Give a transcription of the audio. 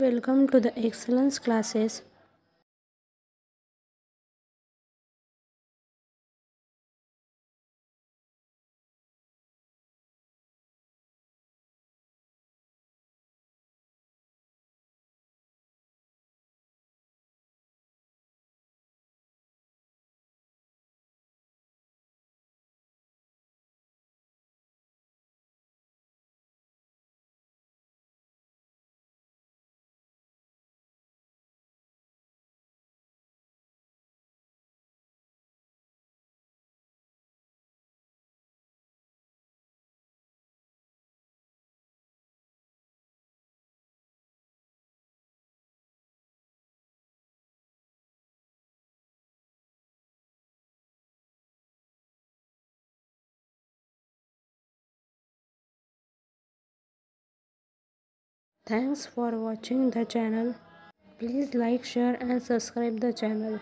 Welcome to the excellence classes. Thanks for watching the channel. Please like, share and subscribe the channel.